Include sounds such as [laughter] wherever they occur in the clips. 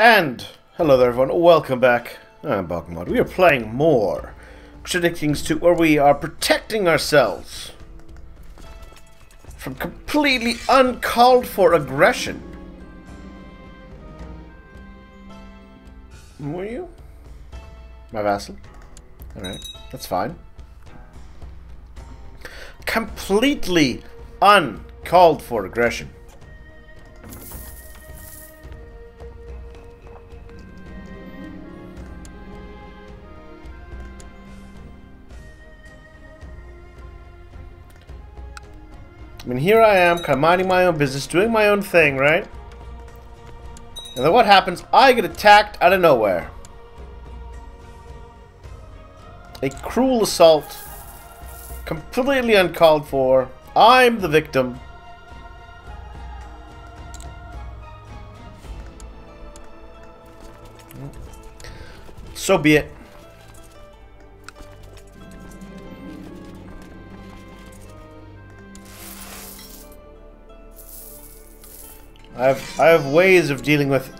And hello there everyone, welcome back. I'm Bogmod. We are playing more Crusader Kings 2 where we are protecting ourselves from completely uncalled for aggression. Were you? My vassal? Alright, that's fine. Completely uncalled for aggression. I mean, here I am, kind of minding my own business, doing my own thing, right? And then what happens? I get attacked out of nowhere. A cruel assault. Completely uncalled for. I'm the victim. So be it. I have I have ways of dealing with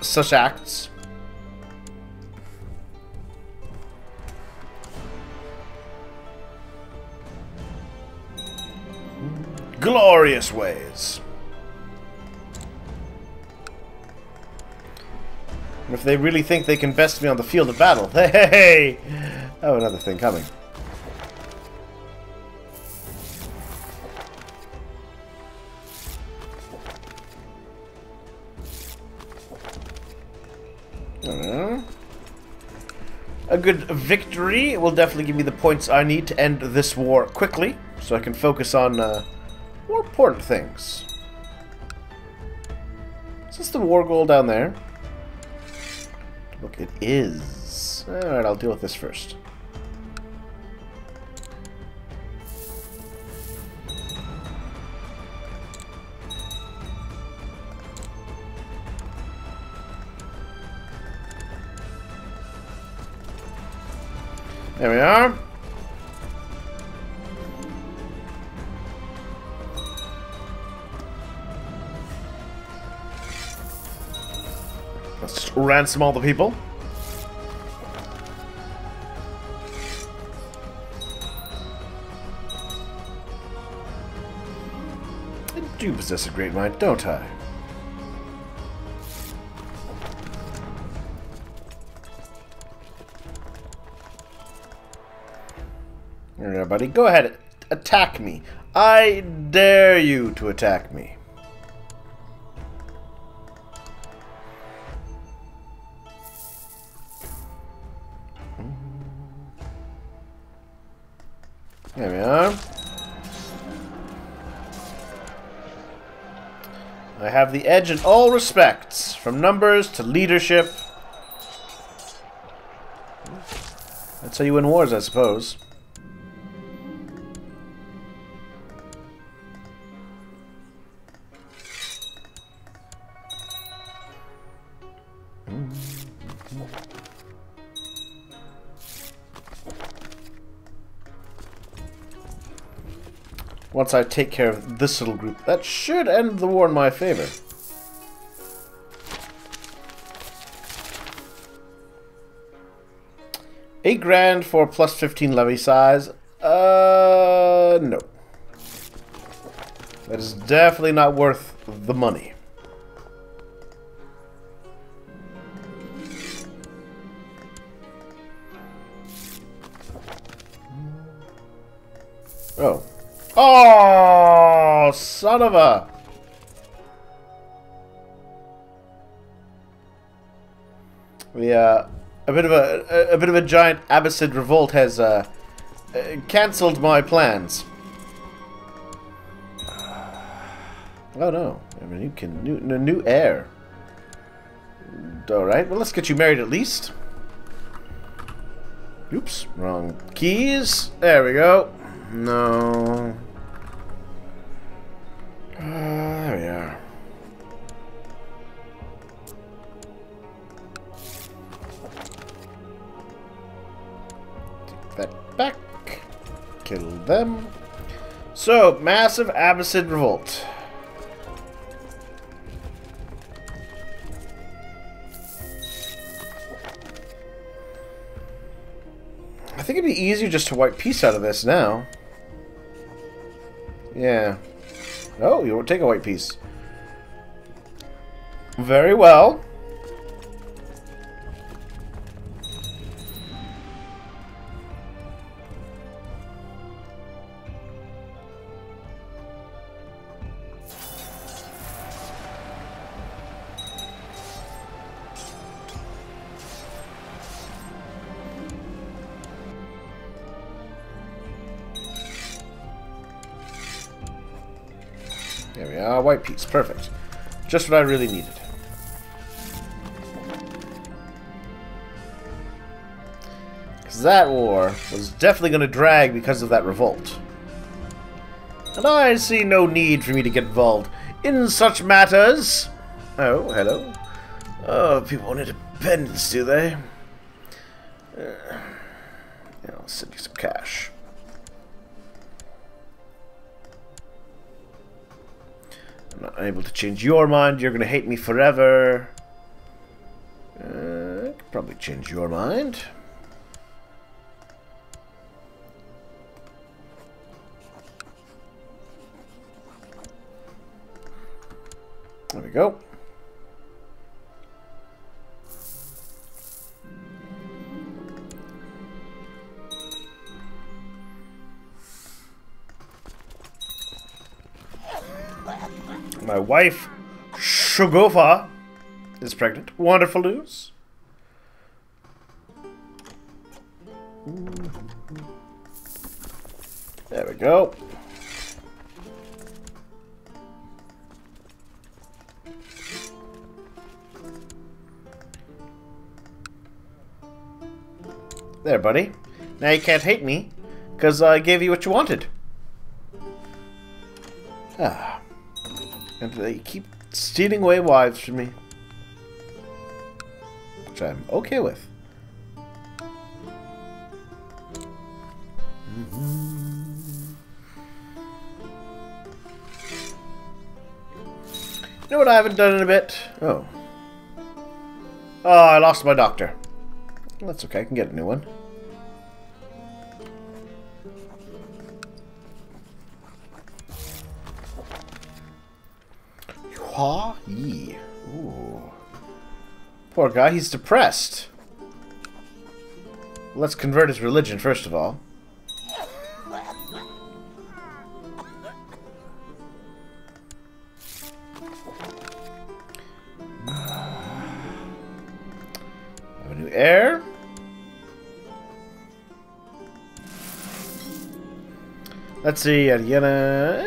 such acts. Glorious ways. If they really think they can best me on the field of battle, [laughs] hey! Oh, another thing coming. A good victory will definitely give me the points I need to end this war quickly, so I can focus on uh, more important things. Is this the war goal down there? Look, it is. Alright, I'll deal with this first. There we are. Let's ransom all the people. I do possess a great mind, don't I? Buddy. Go ahead. Attack me. I dare you to attack me. Mm-hmm. There we are. I have the edge in all respects, from numbers to leadership. That's how you win wars, I suppose. Once I take care of this little group, that should end the war in my favor. Eight grand for plus 15 levy size. Uh, no. That is definitely not worth the money. Oh. Oh, son of a... The, uh, a bit of a, a, a bit of a giant Abbasid revolt has, uh, uh cancelled my plans. Oh no, I mean, you can, new, new heir. Alright, well let's get you married at least. Oops, wrong keys. There we go. No. them. So, massive Abbasid revolt. I think it'd be easier just to wipe peace out of this now. Yeah. Oh, you won't take a white peace. Very well. We white peace, perfect. Just what I really needed. Because that war was definitely going to drag because of that revolt. And I see no need for me to get involved in such matters. Oh, hello. Oh, people want independence, do they? Not able to change your mind. You're going to hate me forever. Uh, probably change your mind. There we go. My wife, Shogofa, is pregnant. Wonderful news. There we go. There, buddy. Now you can't hate me, because I gave you what you wanted. Ah. And they keep stealing away wives from me. Which I'm okay with. Mm-hmm. You know what I haven't done in a bit? Oh. Oh, I lost my doctor. That's okay, I can get a new one. Hua Yi. Ooh. Poor guy, he's depressed. Let's convert his religion, first of all. [sighs] Have a new heir. Let's see, Adiana.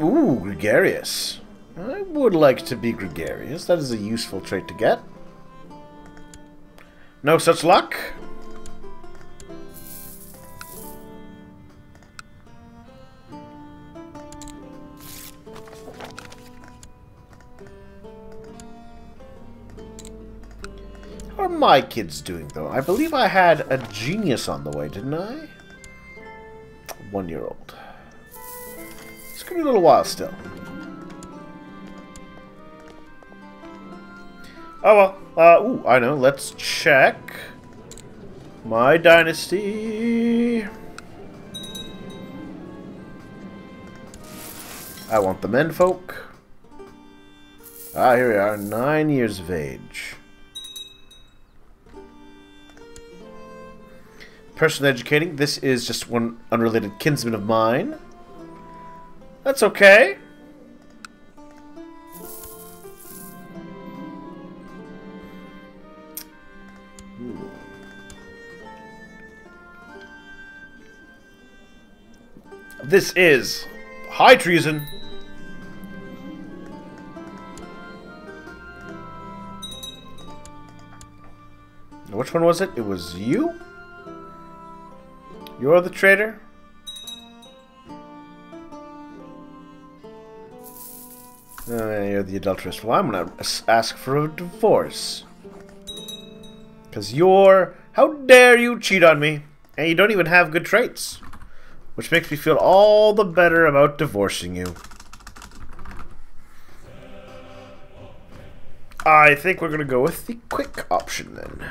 Ooh, gregarious. Would like to be gregarious. That is a useful trait to get. No such luck? How are my kids doing, though? I believe I had a genius on the way, didn't I? One-year-old. It's gonna be a little while still. Oh well. Uh, ooh, I know. Let's check my dynasty. I want the menfolk. Ah, here we are. Nine years of age. Person educating. This is just one unrelated kinsman of mine. That's okay. This is high treason. Which one was it? It was you? You're the traitor? Uh, you're the adulteress. Well, I'm gonna ask for a divorce. Because you're... How dare you cheat on me? And you don't even have good traits. Which makes me feel all the better about divorcing you. I think we're going to go with the quick option then.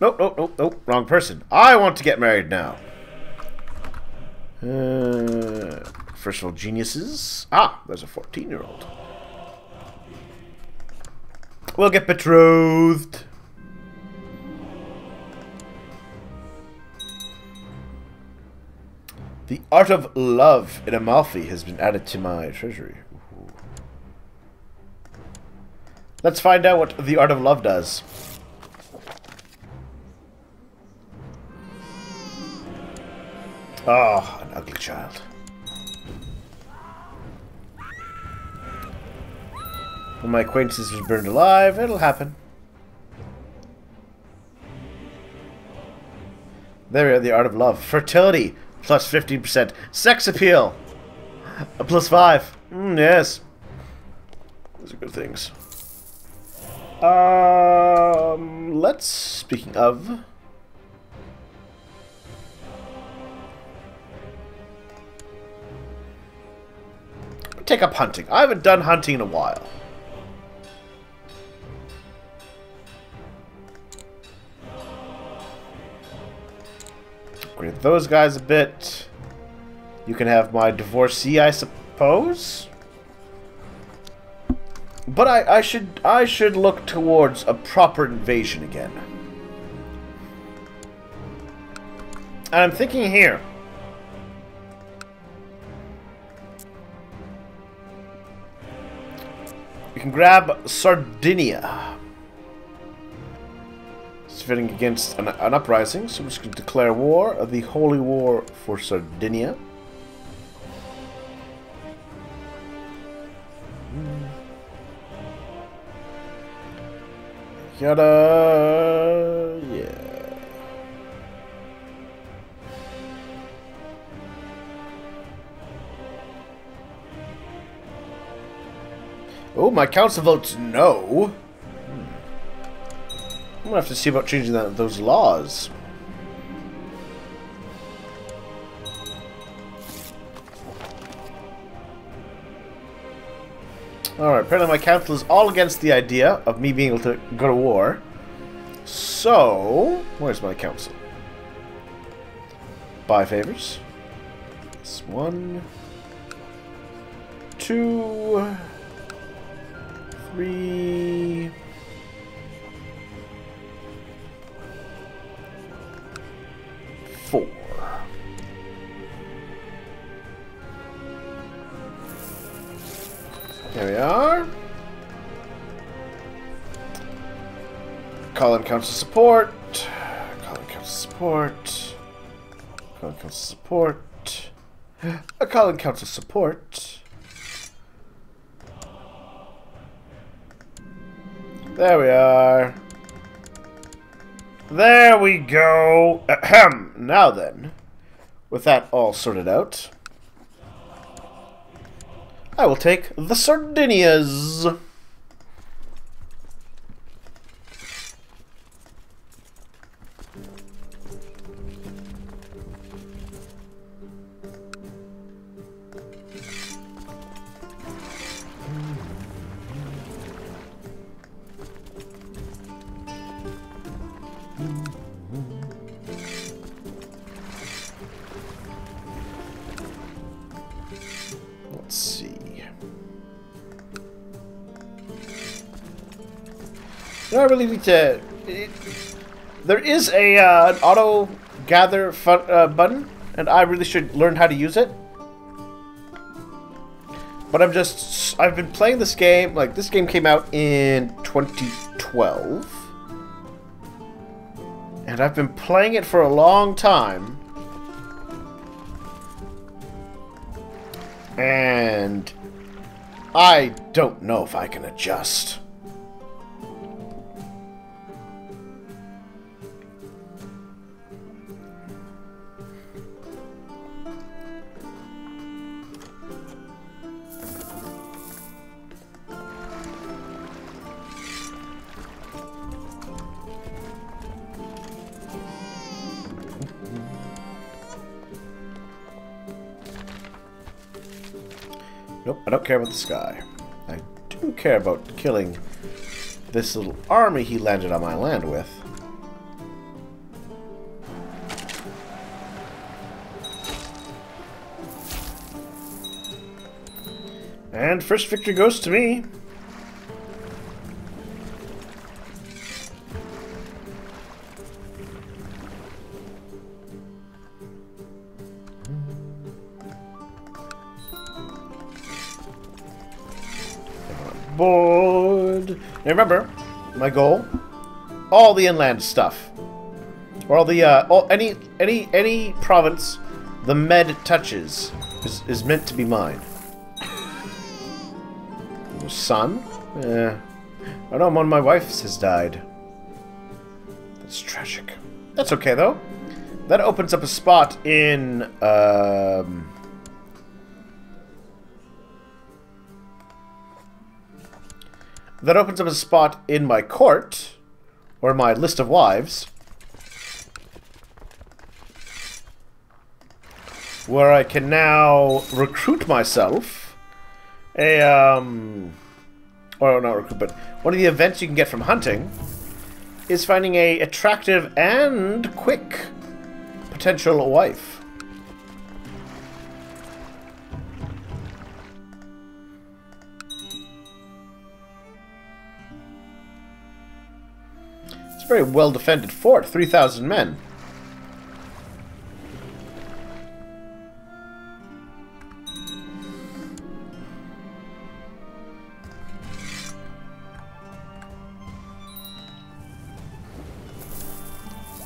Nope, nope, nope, nope. Wrong person. I want to get married now. Uh, first of all, geniuses. Ah, there's a 14-year-old. We'll get betrothed. The art of love in Amalfi has been added to my treasury. Let's find out what the art of love does. Oh, an ugly child. When my acquaintances was burned alive, it'll happen. There we are, the art of love. Fertility, plus 15%. Sex appeal, a plus 5. Mm, yes. Those are good things. Um, let's, speaking of... Take up hunting. I haven't done hunting in a while. Upgrade those guys a bit. You can have my divorcee, I suppose. But I, I should I should look towards a proper invasion again. And I'm thinking here. You can grab Sardinia. It's fitting against an, an uprising, so we're just going to declare war, uh, the holy war for Sardinia. Hmm. Yada, yeah. Oh, my council votes no. I'm gonna have to see about changing that, those laws. Alright, apparently my council is all against the idea of me being able to go to war. So, where's my council? Buy favors. This one, two, three, There we are. Call in council support. Calling council support. Calling council support. A call in council support. There we are. There we go. Ahem. [clears throat] Now then, with that all sorted out, I will take the Sardinias. Let's Know, I really need to. It, there is a uh, an auto gather fun, uh, button, and I really should learn how to use it. But I'm just. I've been playing this game. Like, this game came out in 2012. And I've been playing it for a long time. And I don't know if I can adjust. Nope, I don't care about this guy. I do care about killing this little army he landed on my land with. And first victory goes to me. Board. Now remember, my goal, all the inland stuff, or all the uh, all, any any any province the med touches is, is meant to be mine. Son? Yeah. I know one of my wives has died. That's tragic. That's okay though. That opens up a spot in um, that opens up a spot in my court, or my list of wives, where I can now recruit myself a, um, or not recruit, but one of the events you can get from hunting is finding a attractive and quick potential wife. A very well defended fort, 3,000 men.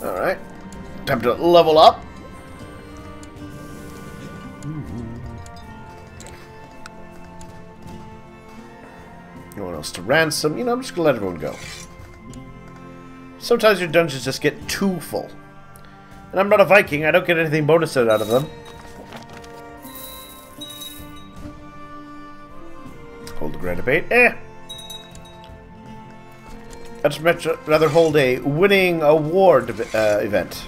Alright. Time to level up. No one else to ransom. You know, I'm just gonna let everyone go. Sometimes your dungeons just get too full. And I'm not a Viking, I don't get anything bonus out of them. Hold the grand debate. Eh. I'd much rather hold a winning award uh, event.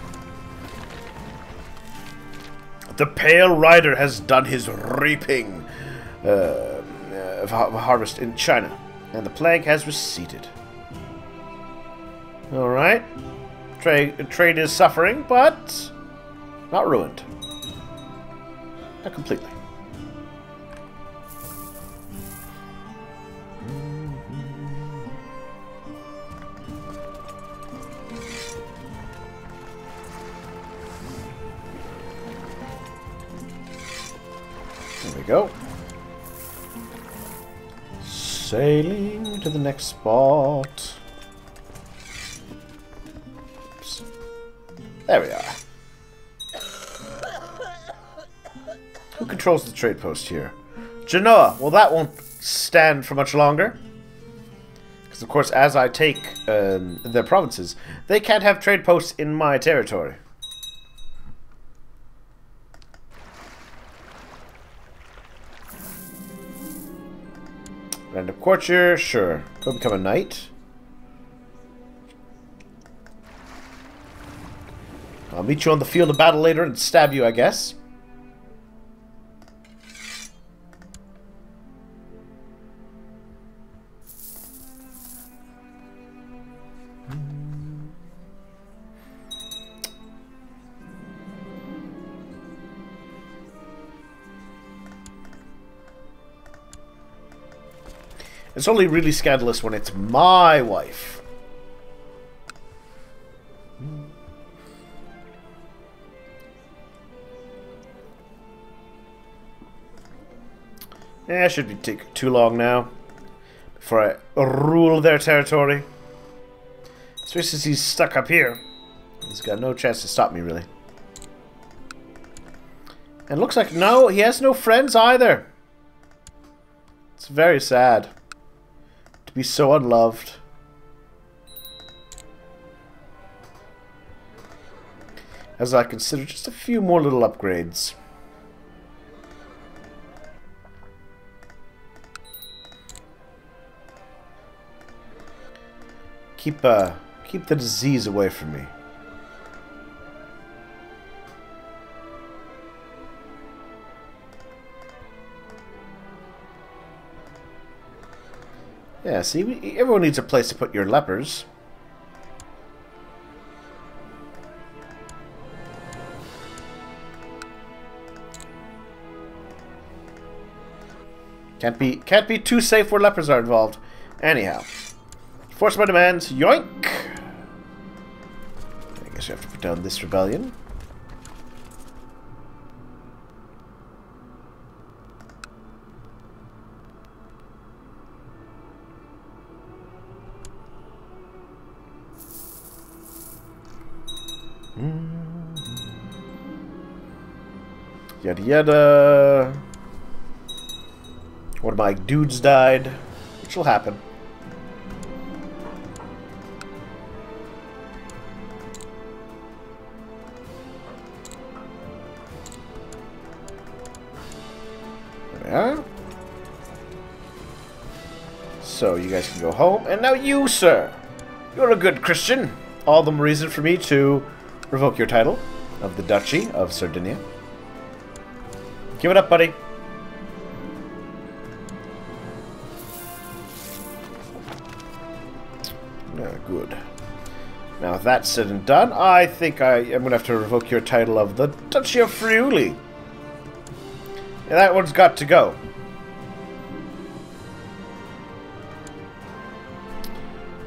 The Pale Rider has done his reaping uh, of harvest in China, and the plague has receded. Alright. Trade, trade is suffering, but not ruined. Not completely. There we go. Sailing to the next spot. Controls the trade post here? Genoa. Well, that won't stand for much longer. Because, of course, as I take um, their provinces, they can't have trade posts in my territory. Random courtier, sure. Go become a knight. I'll meet you on the field of battle later and stab you, I guess. It's only really scandalous when it's my wife. Yeah, should be take too long now before I rule their territory. Especially since he's stuck up here. He's got no chance to stop me, really. And looks like no, he has no friends either. It's very sad to be so unloved. As I consider just a few more little upgrades. Keep, uh, keep the disease away from me. Yeah, see, we, everyone needs a place to put your lepers. Can't be can't be too safe where lepers are involved. Anyhow. Force my demands, yoink! I guess you have to put down this rebellion. Yada yada. One of my dudes died, which will happen. Yeah. So you guys can go home, and now you, sir. You're a good Christian. All the more reason for me to revoke your title of the Duchy of Sardinia. Give it up, buddy. Yeah, good. Now, that's said and done, I think I am going to have to revoke your title of the Duchy of Friuli. That one's got to go.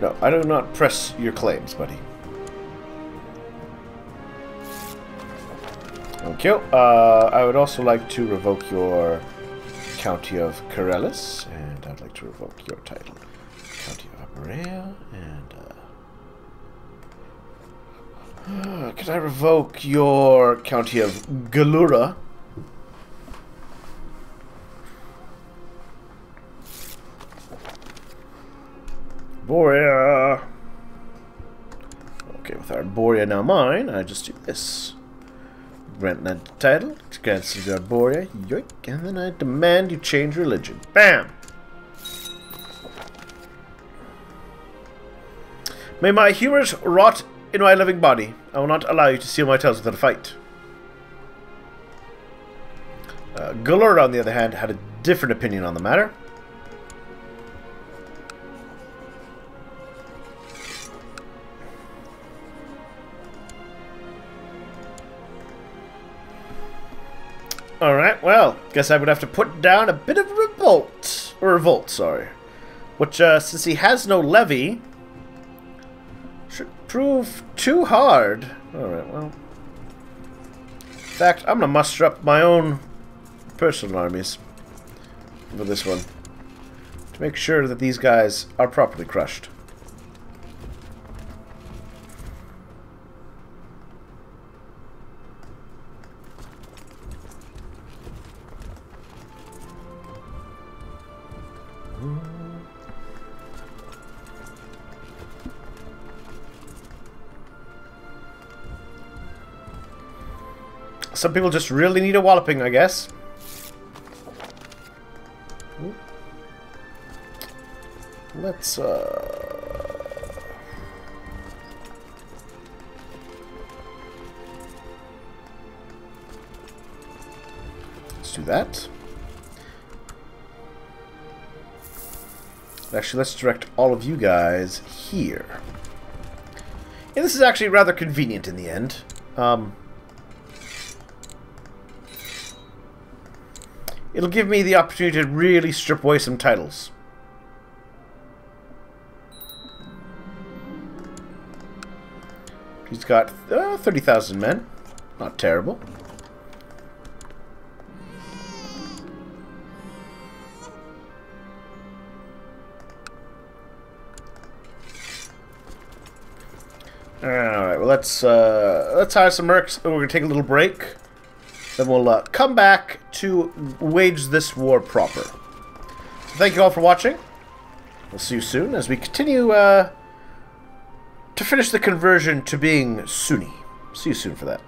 No, I do not press your claims, buddy. Thank you. Uh, I would also like to revoke your County of Corellis, and I'd like to revoke your title. County of Arborea, and... Uh, [sighs] can I revoke your County of Gallura? Borea! Okay, with our Borea now mine, I just do this grant that title, grants you Arborea, yoink, and then I demand you change religion. Bam! May my humors rot in my living body. I will not allow you to seal my tales without a fight. Uh, on the other hand, had a different opinion on the matter. Alright, well, guess I would have to put down a bit of revolt. Or revolt, sorry. Which, uh, since he has no levy, should prove too hard. Alright, well. In fact, I'm gonna muster up my own personal armies for this one. To make sure that these guys are properly crushed. Some people just really need a walloping, I guess. Let's, uh... Let's do that. Actually, let's direct all of you guys here. And this is actually rather convenient in the end. Um, it'll give me the opportunity to really strip away some titles. He's got uh, 30,000 men. Not terrible. Alright, well let's uh, let's hire some mercs and we're gonna take a little break. Then we'll uh, come back to wage this war proper. So thank you all for watching. We'll see you soon as we continue uh, to finish the conversion to being Sunni. See you soon for that.